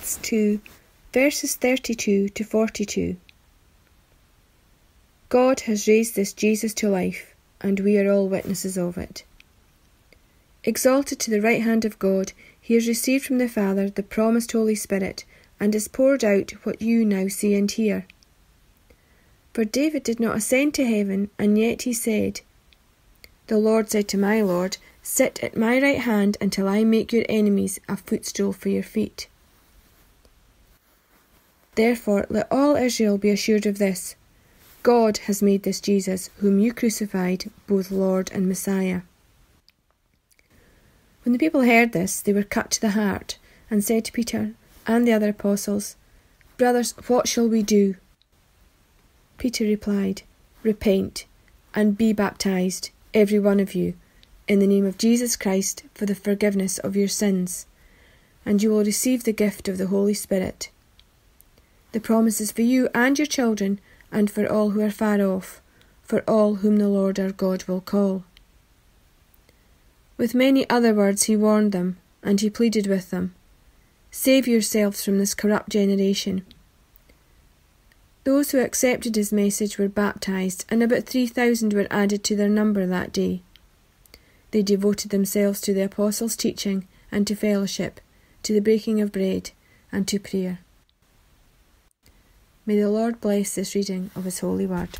Acts 2, verses 32 to 42. God has raised this Jesus to life, and we are all witnesses of it. Exalted to the right hand of God, he has received from the Father the promised Holy Spirit, and has poured out what you now see and hear. For David did not ascend to heaven, and yet he said, The Lord said to my Lord, Sit at my right hand until I make your enemies a footstool for your feet. Therefore, let all Israel be assured of this God has made this Jesus, whom you crucified, both Lord and Messiah. When the people heard this, they were cut to the heart, and said to Peter and the other apostles, Brothers, what shall we do? Peter replied, Repent, and be baptized, every one of you in the name of Jesus Christ for the forgiveness of your sins, and you will receive the gift of the Holy Spirit. The promise is for you and your children, and for all who are far off, for all whom the Lord our God will call. With many other words he warned them, and he pleaded with them Save yourselves from this corrupt generation. Those who accepted his message were baptized, and about three thousand were added to their number that day. They devoted themselves to the apostles' teaching and to fellowship, to the breaking of bread, and to prayer. May the Lord bless this reading of His holy word.